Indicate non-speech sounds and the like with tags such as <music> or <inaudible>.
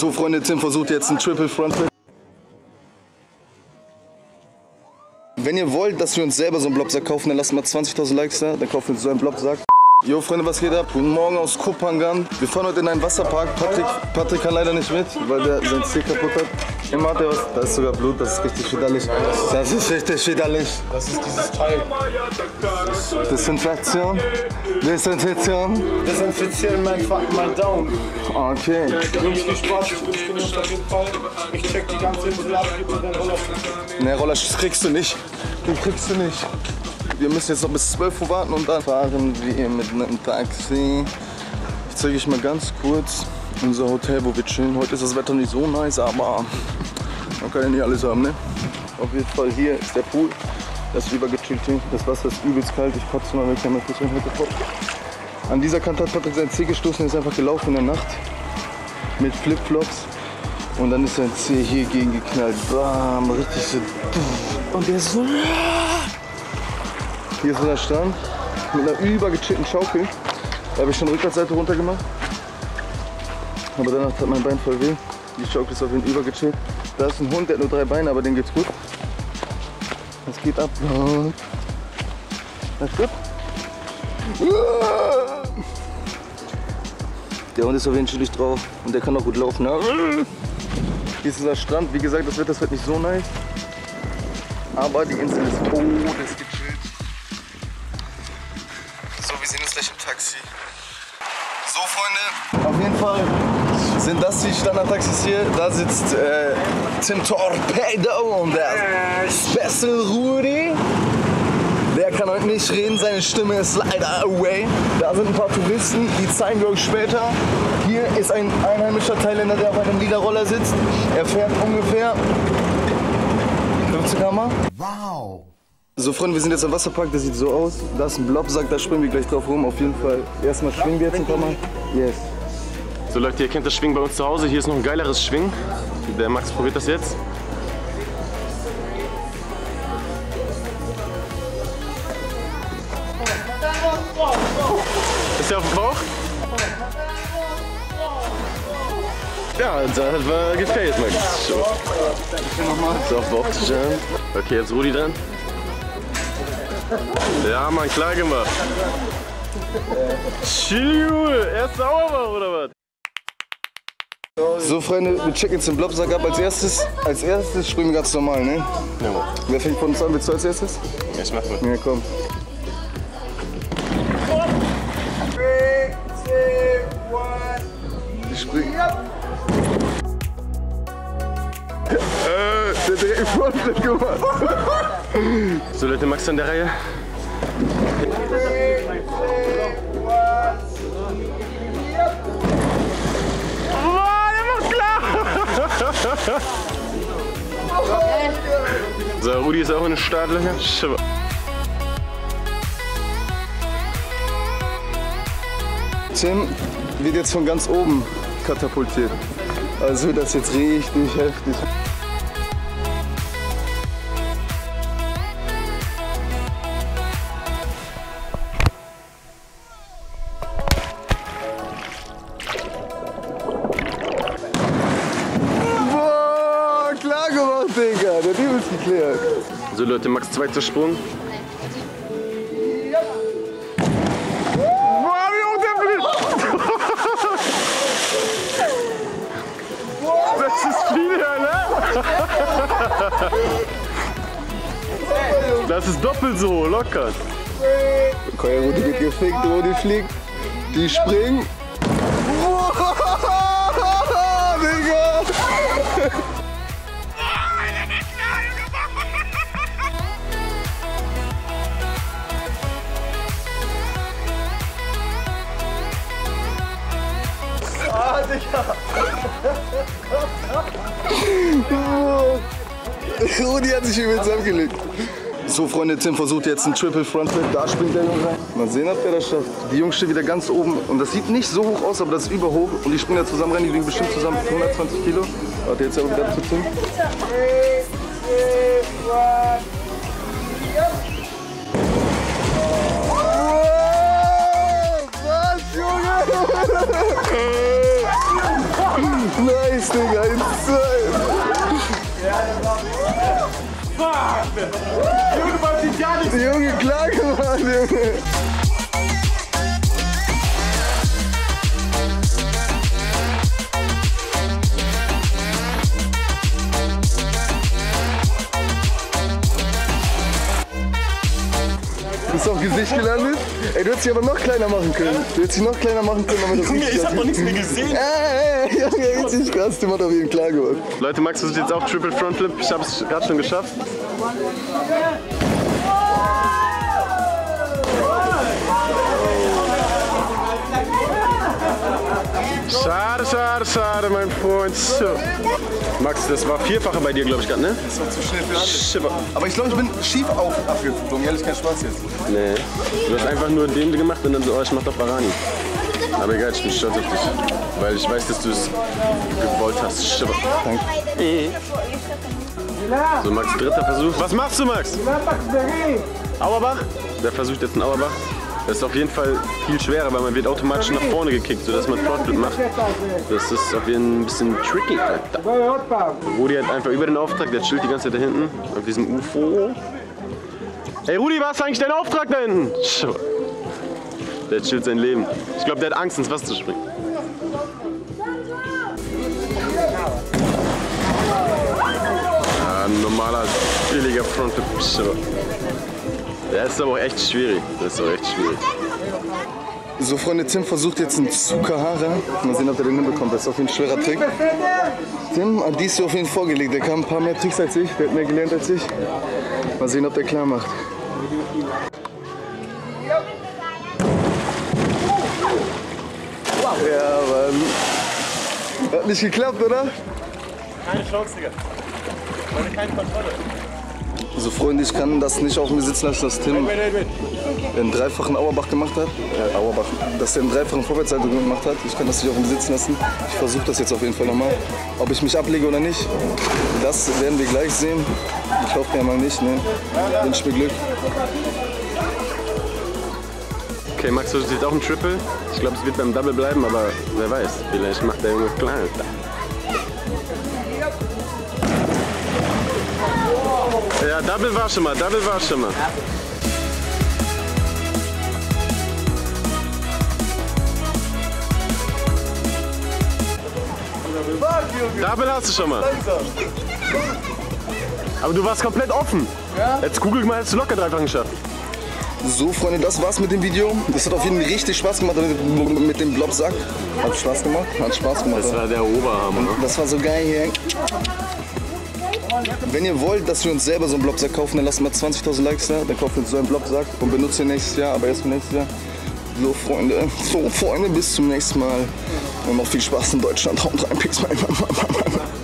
So, Freunde, Tim versucht jetzt einen Triple Front Flip. Wenn ihr wollt, dass wir uns selber so einen Blobsack kaufen, dann lasst mal 20.000 Likes da, dann kaufen wir uns so einen Blobsack. Jo Freunde, was geht ab? Guten Morgen aus Kupangan. Wir fahren heute in einen Wasserpark. Patrick, Patrick kann leider nicht mit, weil der sein Zeh kaputt hat. Immer hat er was. Da ist sogar Blut, das ist richtig widerlich. Das ist richtig widerlich. Das ist dieses Teil. Desinfektion. Desinfektion. Desinfizieren mein, mein Daumen. Okay. Jungs, viel Spaß. Ich bin auf jeden Fall. Ich check die ganze Insel ab. Gib mir den Roller. Ne, Roller das kriegst du nicht. Den kriegst du nicht. Wir müssen jetzt noch bis 12 Uhr warten und dann fahren wir mit einem Taxi. Ich zeige euch mal ganz kurz unser Hotel, wo wir chillen. Heute ist das Wetter nicht so nice, aber man kann ja nicht alles haben, ne? Auf jeden Fall hier ist der Pool. Das ist übergechillt hier. Das Wasser ist übelst kalt. Ich kotze mal weg, ich habe mein Fuß heute fort. An dieser Kante hat Patrick sein Zeh gestoßen, er ist einfach gelaufen in der Nacht. Mit Flipflops. Und dann ist sein Zeh hier gegen geknallt. Bam, richtig so. Und der ist so. Hier ist unser Strand mit einer übergechillten Schaukel. Da habe ich schon Rückwärtsseite runter gemacht. Aber danach hat mein Bein voll weh. Die Schaukel ist auf jeden Fall übergechillt. Da ist ein Hund, der hat nur drei Beine, aber dem geht's gut. Was geht ab? Alles gut? Der Hund ist auf jeden Fall chillig drauf und der kann auch gut laufen. Ja. Hier ist unser Strand. Wie gesagt, das Wetter ist heute nicht so nice. Aber die Insel ist todesgechillt. Wir sehen uns gleich im Taxi. So, Freunde, auf jeden Fall sind das die Standardtaxis hier. Da sitzt äh, Tim Torpedo und der Special Rudi. Der kann heute nicht reden, seine Stimme ist leider away. Da sind ein paar Touristen, die zeigen wir euch später. Hier ist ein einheimischer Thailänder, der auf einem Liederroller sitzt. Er fährt ungefähr 50 km. Wow. So Freunde, wir sind jetzt am Wasserpark, der sieht so aus. Da ist ein Blobsack, da springen wir gleich drauf rum. Auf jeden Fall. Erstmal schwingen wir jetzt ein paar Mal. Yes. So Leute, ihr kennt das Schwingen bei uns zu Hause. Hier ist noch ein geileres Schwingen. Der Max probiert das jetzt. Ist der auf dem Bauch? Ja, das war gefällt, Max. So. Ist auf den Bauch zu. Okay, jetzt Rudi dran. Ja, Mann, klar gemacht. Chill, Junge. Erst sauer war, oder was? So Freunde, wir checken jetzt den Blobsack ab. Als erstes, als erstes springen wir ganz normal, ne? Ja. Wer fängt von uns an? Willst du als erstes? Ich mach mal. Ja, komm. Ich spring. Äh, der hat direkt einen Frontflip gemacht. So Leute, Max an der Reihe. So, Rudi ist auch in den Startlöcher. Schipper. Tim wird jetzt von ganz oben katapultiert. Also wird das jetzt richtig heftig. Geklärt. So Leute, Max zweiter Sprung. Boah, wie hoch der fliegt. Das ist viel, ne? Das ist doppelt so, locker. Okay, Rudi wird gefickt, Rudi fliegt. Die springen. <laughs> Rudi hat sich übelst abgelegt. So, Freunde, Tim versucht jetzt einen Triple Frontflip. Da springt der Junge rein. Mal sehen, ob der das schafft. Die Jungs stehen wieder ganz oben. Und das sieht nicht so hoch aus, aber das ist überhoch. Und die springen da zusammen rein. Die wiegen bestimmt zusammen 120 Kilo. Warte, jetzt aber wieder zu Tim. Was, Junge? <laughs> Nice, Digga. 1, 2. Junge, man sieht gar nichts. Junge, klar gemacht, Junge. Gesicht gelandet. Ey, du hättest dich aber noch kleiner machen können. Du hättest dich noch kleiner machen können, damit das Junge, ich hab noch nichts mehr gesehen. Ey, ey, Junge, richtig krass. Tim hat auf jeden klar gemacht. Leute, Max versucht jetzt auch Triple Front Flip. Ich hab's gerade schon geschafft. Schade, schade, schade, mein Freund. So. Max, das war vierfache bei dir, glaube ich, gerade, ne? Das war zu schnell für alle. Schipper. Aber ich glaube, ich bin schief auf abgeflogen. Ehrlich, kein Spaß jetzt. Nee. Du hast einfach nur den gemacht und dann so, oh, ich mach doch Barani. Aber egal, ich bin stolz auf dich. Weil ich weiß, dass du es gewollt hast. Schipper. Danke. So, Max, dritter Versuch. Was machst du, Max? Auerbach? Der versucht jetzt einen Auerbach. Das ist auf jeden Fall viel schwerer, weil man wird automatisch nach vorne gekickt, sodass man Frontflip macht. Das ist auf jeden Fall ein bisschen tricky. Alter. Rudi hat einfach über den Auftrag, der chillt die ganze Zeit da hinten, auf diesem UFO. Ey Rudi, was ist eigentlich dein Auftrag da hinten? Der chillt sein Leben. Ich glaube, der hat Angst, ins Wasser zu springen. Ja, ein normaler, billiger Frontflip. Der ist aber auch echt schwierig. Das ist auch echt schwierig. So, Freunde, Tim versucht jetzt einen Tsukahara. Mal sehen, ob er den hinbekommt. Das ist auf jeden Fall ein schwerer Trick. Tim hat dies hier auf jeden Fall vorgelegt. Der kam ein paar mehr Tricks als ich. Der hat mehr gelernt als ich. Mal sehen, ob der klar macht. Ja, Mann. Hat nicht geklappt, oder? Keine Chance, Digga. Meine keine Kontrolle. Also Freunde, ich kann das nicht auf mir sitzen lassen, dass Tim einen dreifachen Auerbach gemacht hat. Äh, Auerbach. Dass er einen dreifachen Vorwärtssalto gemacht hat. Ich kann das nicht auf mir sitzen lassen. Ich versuche das jetzt auf jeden Fall nochmal. Ob ich mich ablege oder nicht, das werden wir gleich sehen. Ich hoffe ja mal nicht, ne? Wünsch mir Glück. Okay, Max versucht jetzt auch ein Triple. Ich glaube, es wird beim Double bleiben, aber wer weiß. Vielleicht macht der Junge klar. Ja, Double war schon mal, Double war schon mal. Double hast du schon mal. Aber du warst komplett offen. Jetzt kugel mal, hättest du locker dreifach geschafft. So, Freunde, das war's mit dem Video. Das hat auf jeden Fall richtig Spaß gemacht mit, mit dem Blobsack. Hat Spaß gemacht? Hat Spaß gemacht. Das ja. war der Oberhammer. Ne? Das war so geil hier. Wenn ihr wollt, dass wir uns selber so einen Blobsack kaufen, dann lasst mal 20.000 Likes da. Dann wir uns so einen Blobsack und benutzen ihn nächstes Jahr, aber erst nächstes Jahr. So, Freunde, <laughs> so, Freunde, bis zum nächsten Mal. Und noch viel Spaß in Deutschland. Haut rein, Peace, mein Mann.